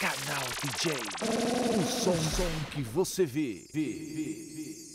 Canal DJ. O som, som que você vê. vê, vê, vê.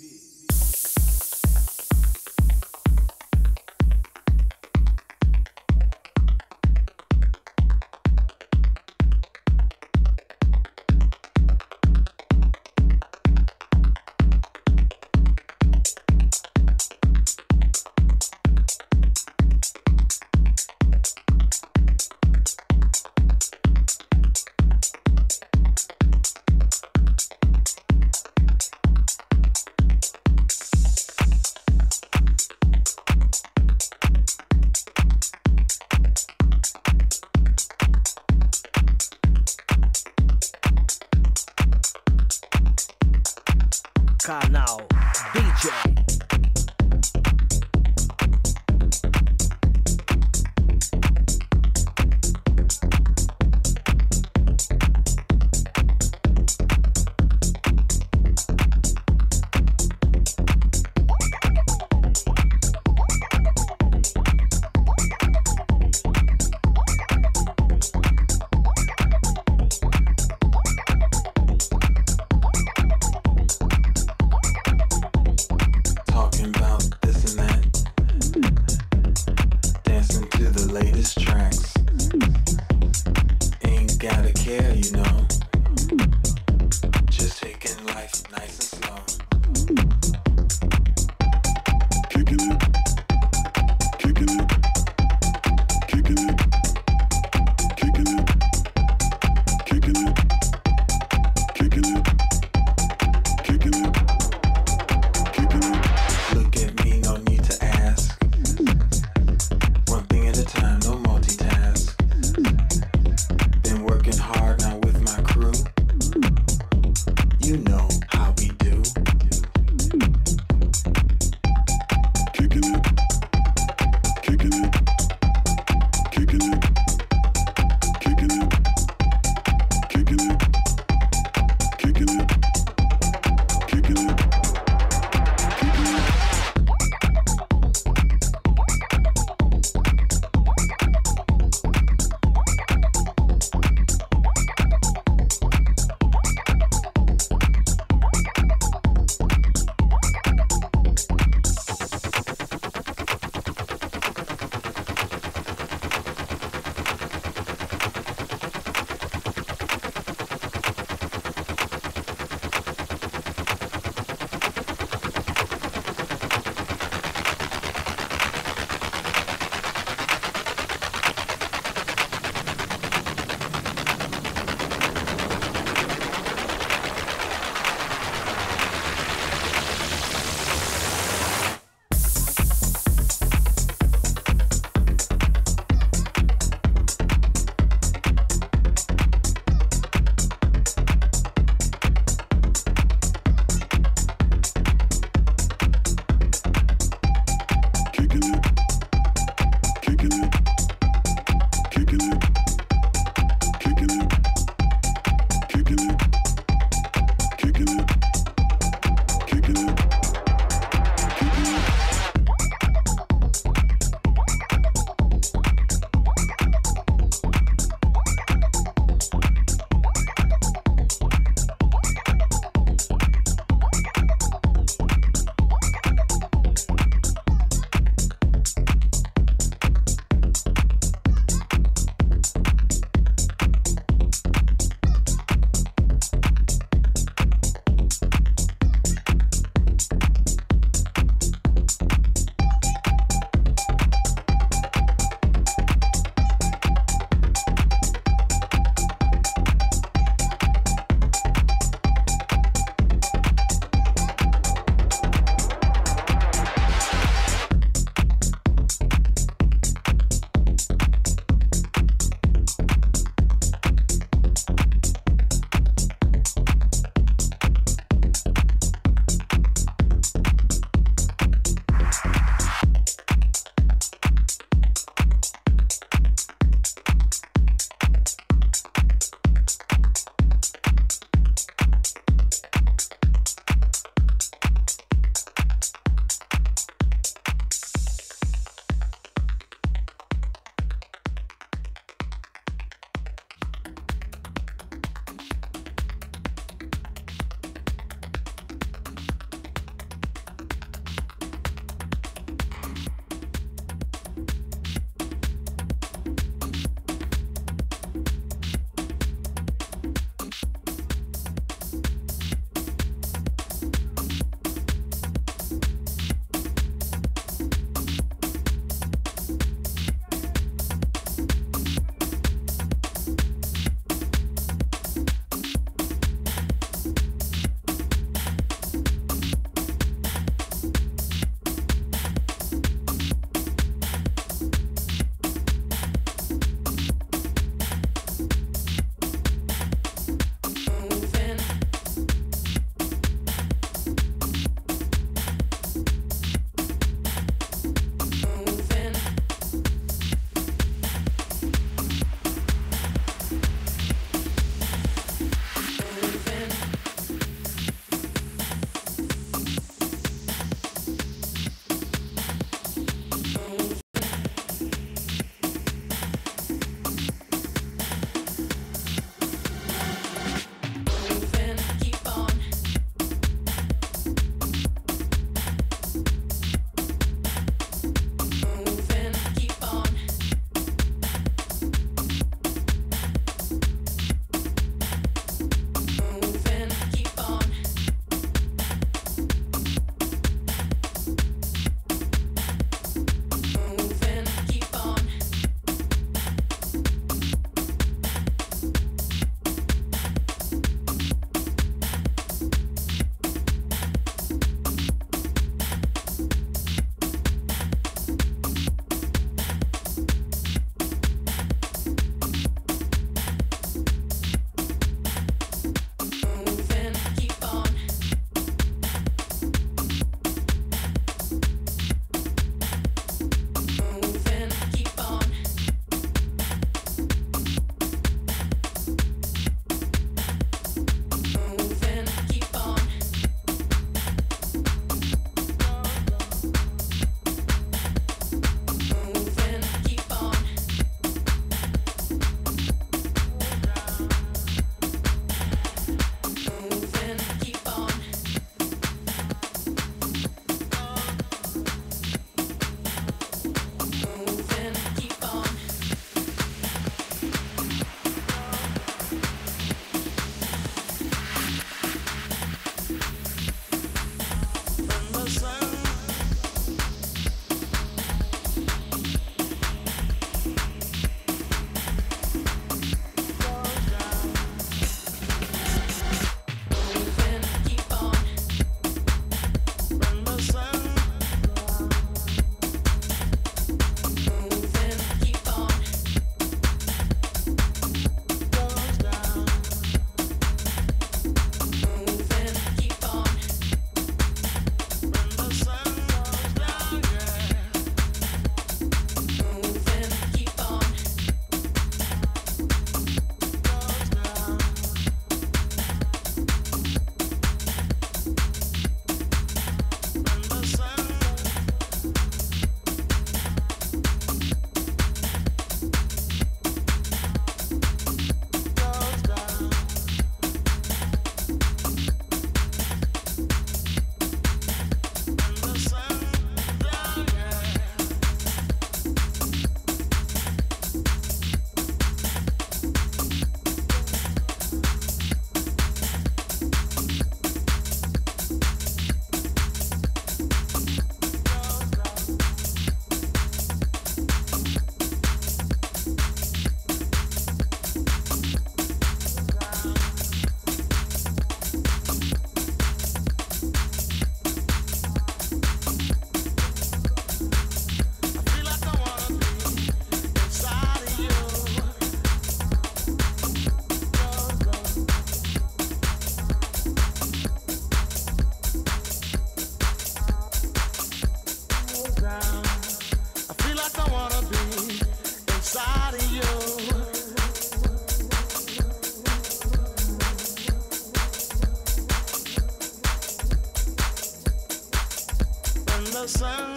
sun.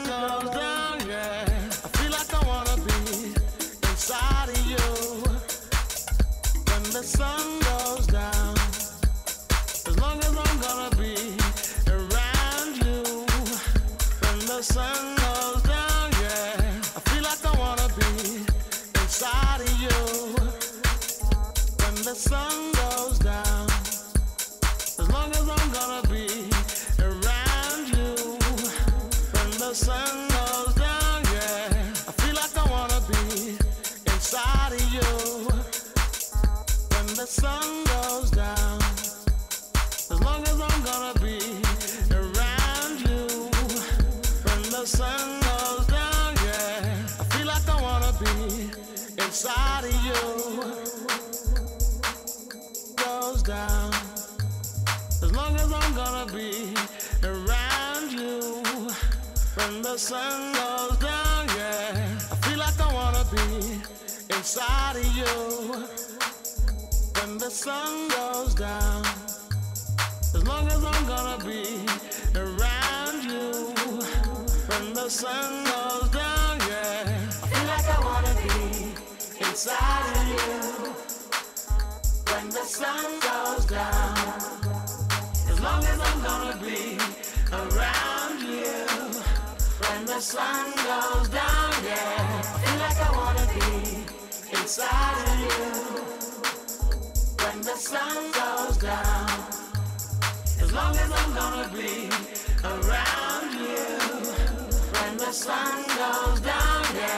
When the sun goes down, yeah, I feel like I wanna be inside of you. When the sun goes down, as long as I'm gonna be around you. When the sun goes down, yeah.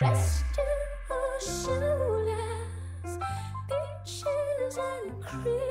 Western or oh, shoeless, beaches and creeks.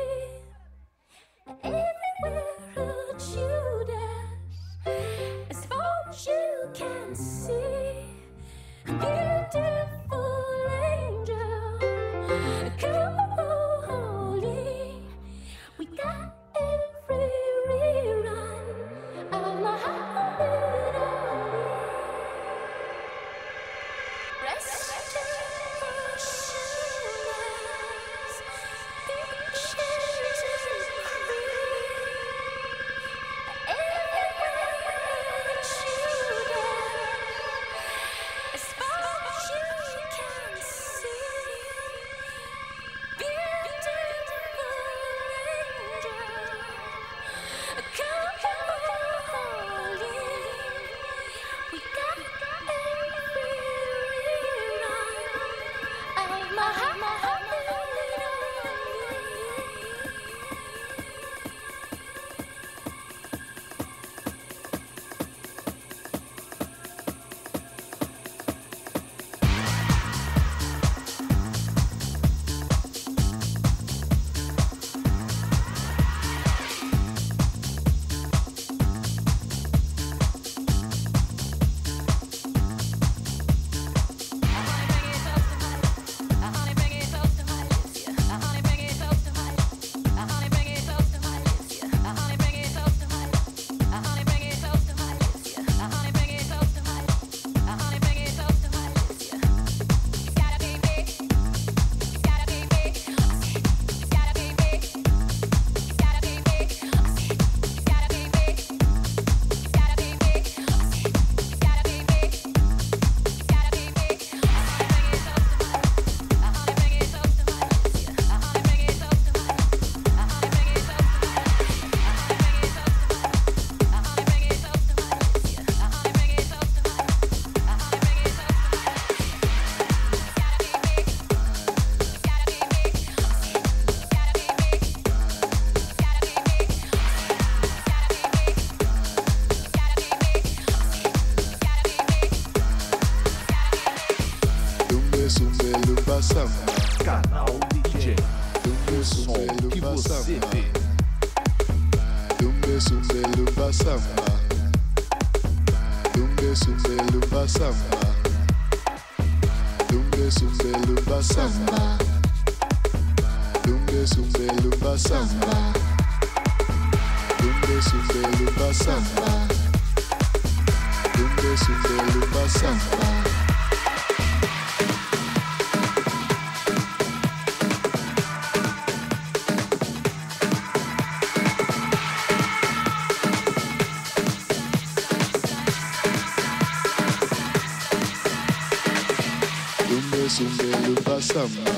samba,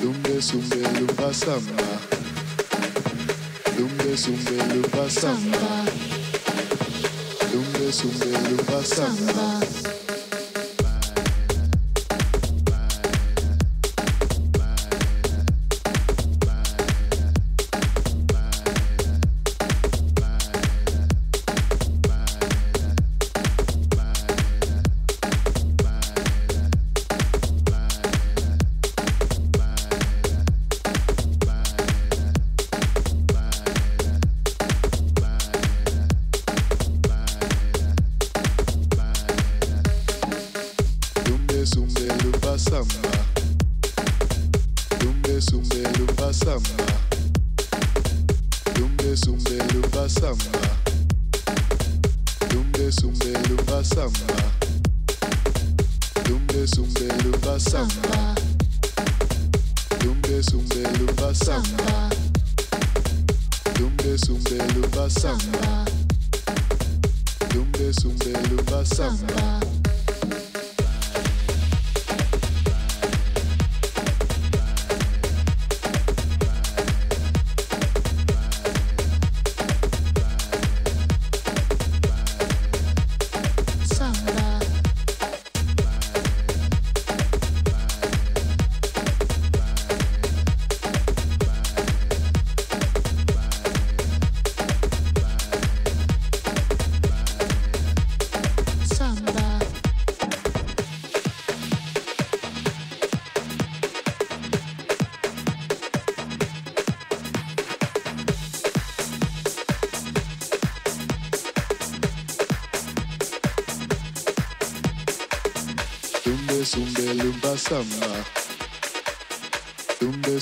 lumbe sumbe lumba samba, lumbe sumbe lumba samba, lumbe sumbe lumba samba.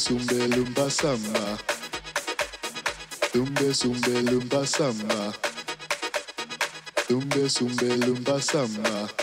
Sumbe lumba samba. Tumbe sumbe lumba samba. Tumbe sumbe lumba. Samba.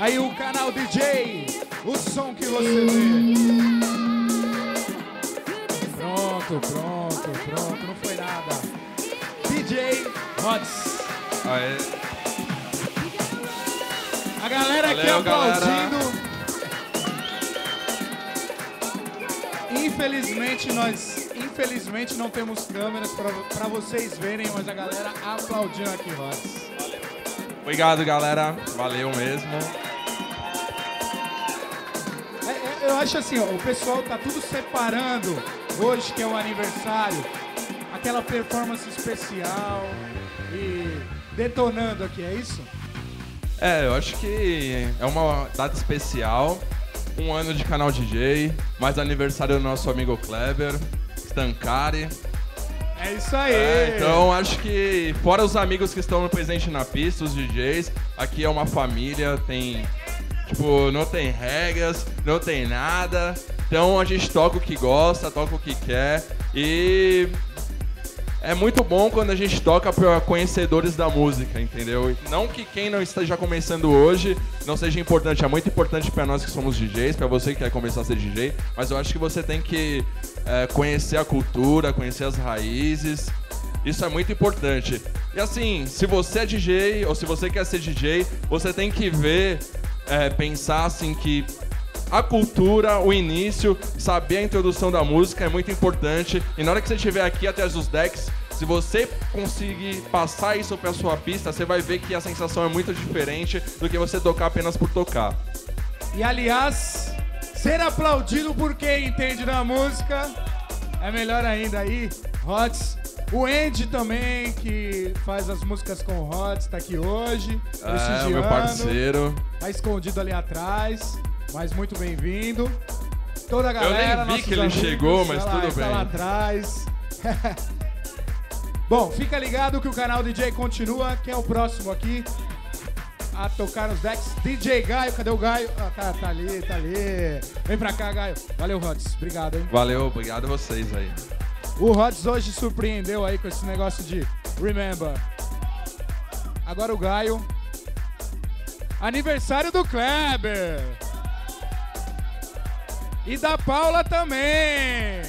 Aí o canal DJ, o som que você vê. Pronto, pronto, pronto, não foi nada. DJ Rods. Aê. A galera aqui Valeu, galera. aplaudindo. Infelizmente nós, infelizmente não temos câmeras para vocês verem, mas a galera aplaudindo aqui, Rods. Obrigado, galera. Valeu mesmo. Acho assim, ó, o pessoal tá tudo separando hoje que é o aniversário, aquela performance especial e detonando aqui, é isso? É, eu acho que é uma data especial. Um ano de canal DJ, mais aniversário do nosso amigo Kleber, Stancari. É isso aí! É, então acho que, fora os amigos que estão presentes na pista, os DJs, aqui é uma família, tem. Tipo, não tem regras, não tem nada. Então a gente toca o que gosta, toca o que quer. E é muito bom quando a gente toca para conhecedores da música, entendeu? Não que quem não esteja começando hoje não seja importante, é muito importante para nós que somos DJs, para você que quer começar a ser DJ, mas eu acho que você tem que é, conhecer a cultura, conhecer as raízes. Isso é muito importante. E assim, se você é DJ ou se você quer ser DJ, você tem que ver, é, pensar assim que a cultura, o início, saber a introdução da música é muito importante. E na hora que você estiver aqui atrás dos decks, se você conseguir passar isso para sua pista, você vai ver que a sensação é muito diferente do que você tocar apenas por tocar. E aliás, ser aplaudido por quem entende da música é melhor ainda aí. Hots, o Andy também, que faz as músicas com o Hots, tá aqui hoje. É, o meu parceiro. Tá escondido ali atrás, mas muito bem-vindo. Toda a galera. nem vi que ele amigos, chegou, mas tá lá, tudo tá bem. lá atrás. Bom, fica ligado que o canal DJ continua. Quem é o próximo aqui a tocar nos decks? DJ Gaio, cadê o Gaio? Ah, tá, tá ali, tá ali. Vem pra cá, Gaio. Valeu, Rods. Obrigado, hein? Valeu, obrigado a vocês aí. O Rods hoje surpreendeu aí com esse negócio de Remember. Agora o Gaio. Aniversário do Kleber. E da Paula também.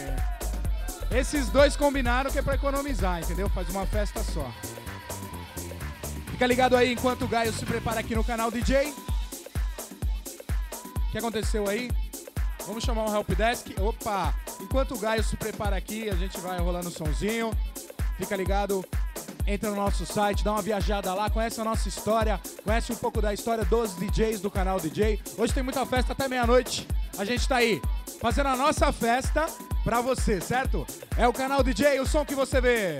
Esses dois combinaram que é pra economizar, entendeu? Faz uma festa só. Fica ligado aí enquanto o Gaio se prepara aqui no canal DJ. O que aconteceu aí? Vamos chamar um helpdesk. Opa! Enquanto o Gaio se prepara aqui, a gente vai rolando o somzinho. Fica ligado. Entra no nosso site, dá uma viajada lá, conhece a nossa história, conhece um pouco da história dos DJs do canal DJ. Hoje tem muita festa até meia-noite. A gente tá aí fazendo a nossa festa pra você, certo? É o canal DJ, o som que você vê.